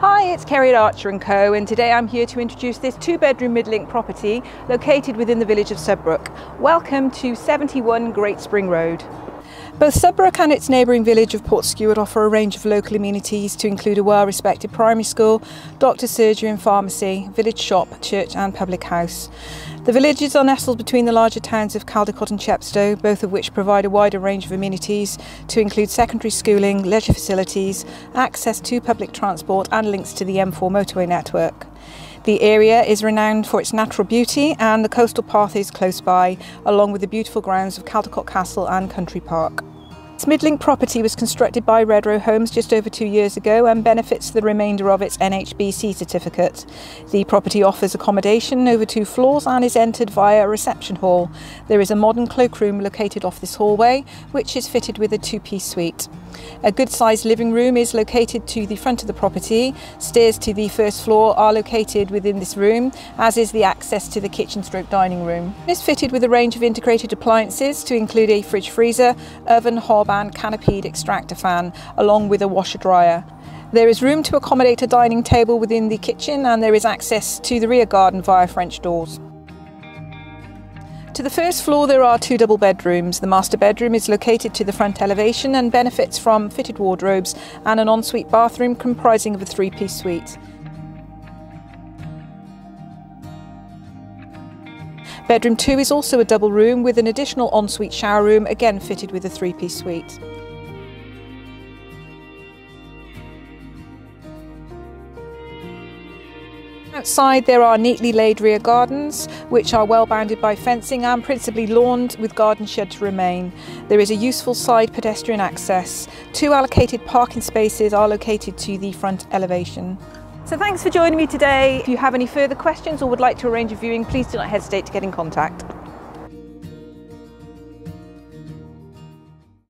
Hi, it's Kerry at Archer & Co and today I'm here to introduce this two-bedroom mid-link property located within the village of Sudbrook. Welcome to 71 Great Spring Road. Both Sudbrook and its neighbouring village of Portskewett offer a range of local amenities to include a well-respected primary school, doctor's surgery and pharmacy, village shop, church and public house. The villages are nestled between the larger towns of Caldicot and Chepstow, both of which provide a wider range of amenities to include secondary schooling, leisure facilities, access to public transport and links to the M4 motorway network. The area is renowned for its natural beauty and the coastal path is close by, along with the beautiful grounds of Caldicot Castle and Country Park. This Midlink property was constructed by Redrow Homes just over two years ago and benefits the remainder of its NHBC certificate. The property offers accommodation over two floors and is entered via a reception hall. There is a modern cloakroom located off this hallway, which is fitted with a two-piece suite. A good sized living room is located to the front of the property. Stairs to the first floor are located within this room, as is the access to the kitchen stroke dining room. It is fitted with a range of integrated appliances to include a fridge freezer, oven, hob and canopied extractor fan, along with a washer dryer. There is room to accommodate a dining table within the kitchen and there is access to the rear garden via French doors. To the first floor there are two double bedrooms. The master bedroom is located to the front elevation and benefits from fitted wardrobes and an ensuite bathroom comprising of a three-piece suite. Bedroom 2 is also a double room with an additional ensuite shower room, again fitted with a three-piece suite. Outside there are neatly laid rear gardens which are well bounded by fencing and principally lawned with garden shed to remain. There is a useful side pedestrian access. Two allocated parking spaces are located to the front elevation. So thanks for joining me today. If you have any further questions or would like to arrange a viewing, please do not hesitate to get in contact.